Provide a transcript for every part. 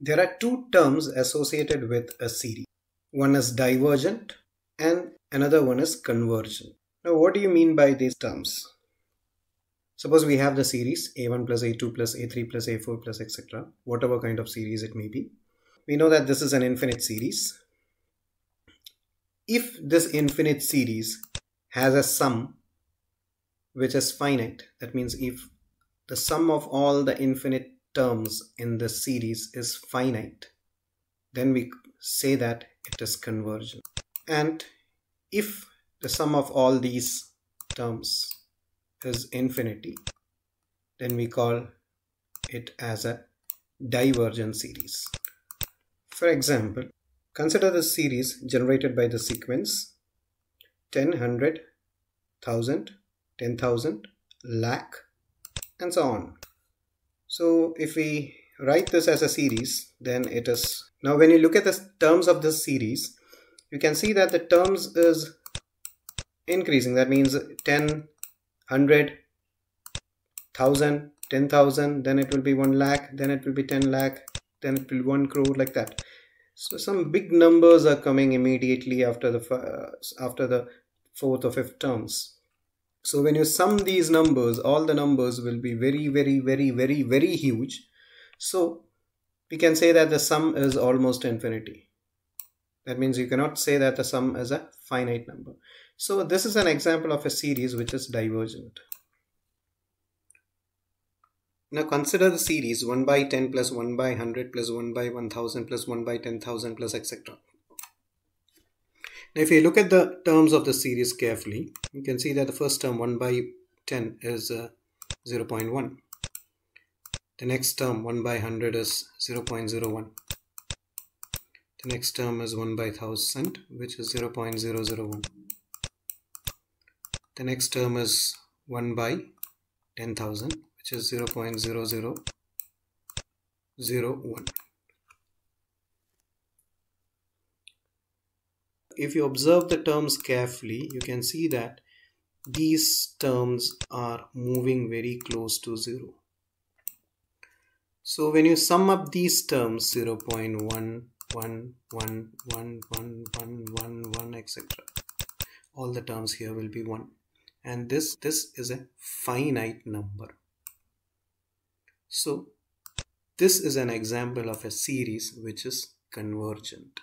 There are two terms associated with a series. One is divergent and another one is convergent. Now, what do you mean by these terms? Suppose we have the series a1 plus a2 plus a3 plus a4 plus etc. Whatever kind of series it may be. We know that this is an infinite series. If this infinite series has a sum which is finite, that means if the sum of all the infinite terms in the series is finite, then we say that it is convergent. And if the sum of all these terms is infinity, then we call it as a divergent series. For example, consider the series generated by the sequence 10, 100, 1000, 10,000, lakh, and so on. So if we write this as a series, then it is, now when you look at the terms of this series, you can see that the terms is increasing. That means 10, 100, 1000, 10,000, then it will be 1 lakh, then it will be 10 lakh, then it will be 1 crore like that. So some big numbers are coming immediately after the uh, after the fourth or fifth terms. So when you sum these numbers, all the numbers will be very, very, very, very, very huge. So we can say that the sum is almost infinity. That means you cannot say that the sum is a finite number. So this is an example of a series which is divergent. Now consider the series 1 by 10 plus 1 by 100 plus 1 by 1000 plus 1 by 10,000 plus etc. Now if you look at the terms of the series carefully, you can see that the first term 1 by 10 is uh, 0 0.1. The next term 1 by 100 is 0 0.01. The next term is 1 by 1000 which is 0 0.001. The next term is 1 by 10,000 which is 0 0.0001 if you observe the terms carefully, you can see that these terms are moving very close to zero. So when you sum up these terms 0 0.1, 1, 1, 1, 1, 1, 1, 1, etc. All the terms here will be 1. And this, this is a finite number. So this is an example of a series which is convergent.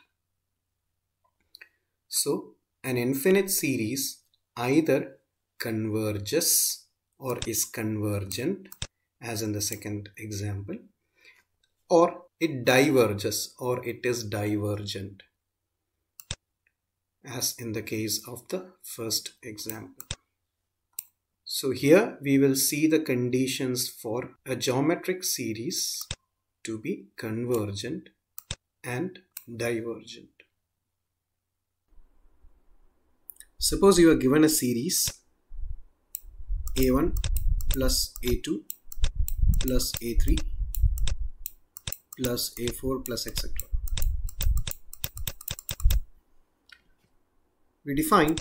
So an infinite series either converges or is convergent as in the second example or it diverges or it is divergent as in the case of the first example. So here we will see the conditions for a geometric series to be convergent and divergent. Suppose you are given a series a1 plus a2 plus a3 plus a4 plus etc. We define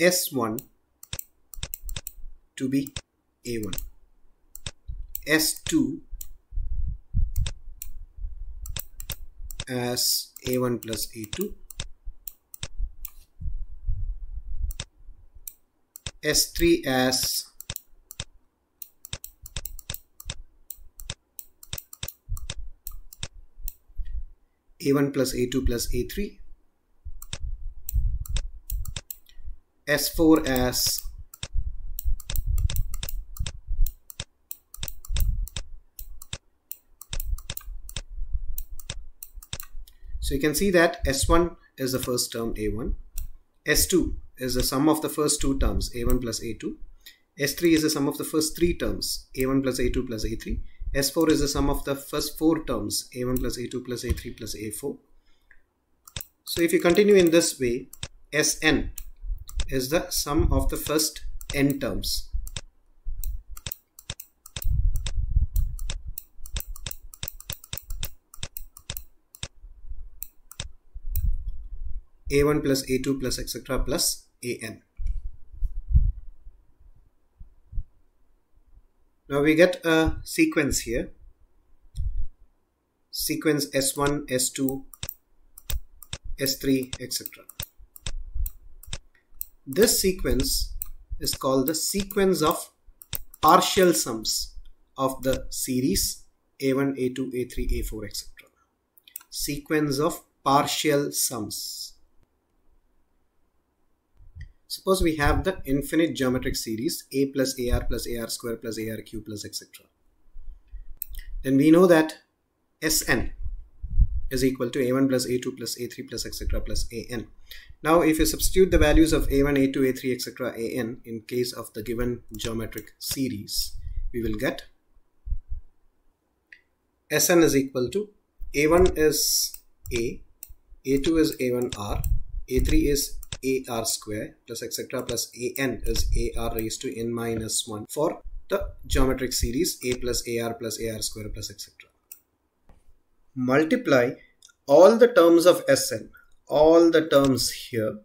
S1 to be A1, S2 as A1 plus A2 S3 as A1 plus A2 plus A3 S4 as So you can see that S1 is the first term A1, S2 is the sum of the first two terms a1 plus a2 s3 is the sum of the first three terms a1 plus a2 plus a3 s4 is the sum of the first four terms a1 plus a2 plus a3 plus a4 so if you continue in this way sn is the sum of the first n terms a1 plus a2 plus etc plus an. Now we get a sequence here. sequence S1, S2, S3, etc. This sequence is called the sequence of partial sums of the series A1, A2, A3, A4, etc. Sequence of partial sums. Suppose we have the infinite geometric series a plus ar plus ar square plus ar cube plus etc. Then we know that Sn is equal to a1 plus a2 plus a3 plus etc plus an. Now if you substitute the values of a1, a2, a3 etc an in case of the given geometric series, we will get Sn is equal to a1 is a, a2 is a1r, a3 is ar square plus etc plus an is ar raised to n minus 1 for the geometric series a plus ar plus ar square plus etc multiply all the terms of Sn, all the terms here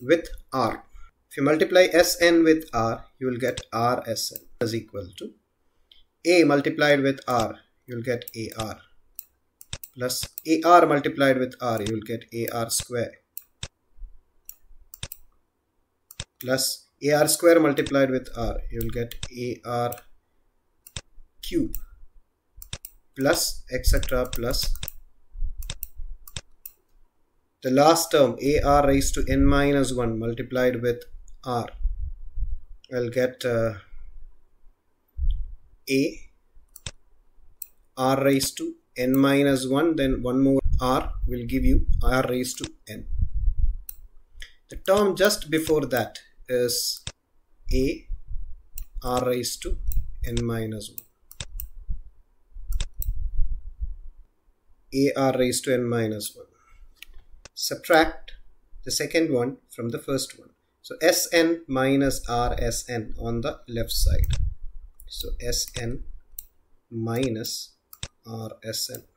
with R. If you multiply Sn with R, you will get Rsn is equal to A multiplied with R, you will get AR plus AR multiplied with R, you will get AR square plus AR square multiplied with R, you will get AR cube plus etc plus the last term ar raised to n minus 1 multiplied with r. I'll get uh, a r raised to n minus 1 then one more r will give you r raised to n. The term just before that is a r raised to n minus 1 a r raised to n minus 1. Subtract the second one from the first one. So Sn minus Rsn on the left side. So Sn minus Rsn. Sn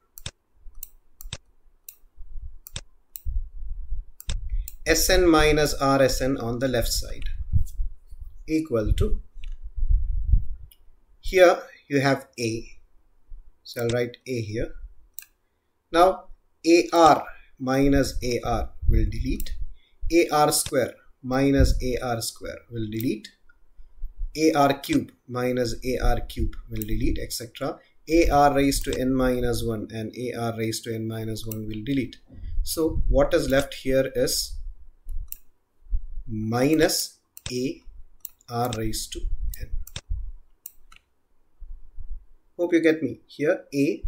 minus Rsn on the left side equal to here you have A so I'll write A here now AR minus AR will delete. AR square minus AR square will delete. AR cube minus AR cube will delete etc. AR raised to n minus 1 and AR raised to n minus 1 will delete. So what is left here is minus AR raised to n. Hope you get me. Here A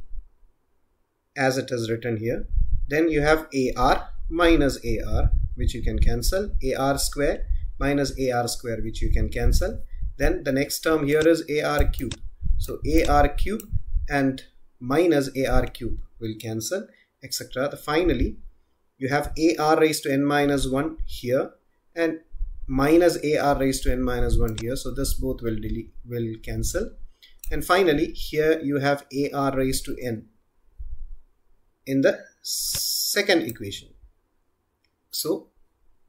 as it is written here. Then you have AR minus AR which you can cancel. AR square minus AR square which you can cancel. Then the next term here is AR cube. So AR cube and minus AR cube will cancel etc. Finally you have AR raised to n minus 1 here and minus AR raised to n minus 1 here. So this both will delete will cancel. And finally here you have AR raised to n in the second equation. So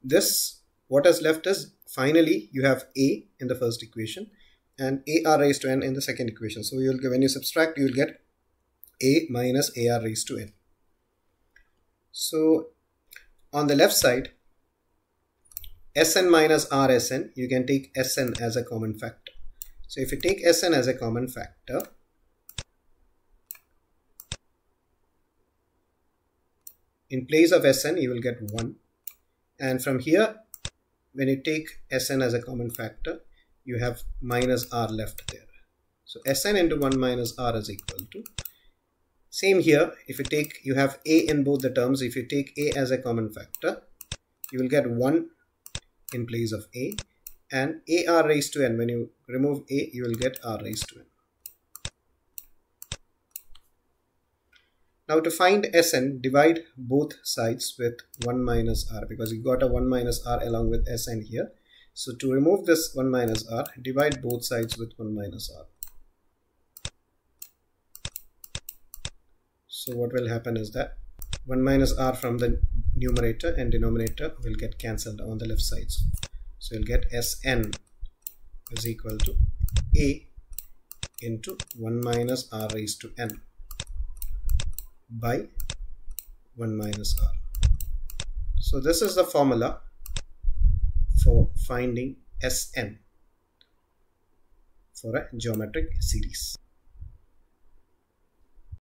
this what is left is finally you have a in the first equation and ar raised to n in the second equation. So you'll when you subtract you will get a minus ar raised to n. So on the left side Sn minus Rsn you can take Sn as a common factor. So if you take Sn as a common factor in place of Sn you will get 1 and from here when you take Sn as a common factor you have minus r left there. So Sn into 1 minus r is equal to same here if you take you have a in both the terms. If you take a as a common factor you will get 1 in place of a and ar raised to n when you remove a you will get r raised to n Now to find Sn, divide both sides with 1 minus r because you got a 1 minus r along with Sn here. So to remove this 1 minus r, divide both sides with 1 minus r. So what will happen is that 1 minus r from the numerator and denominator will get cancelled on the left sides. So you'll get Sn is equal to a into 1 minus r raised to n by 1 minus r. So this is the formula for finding Sn for a geometric series.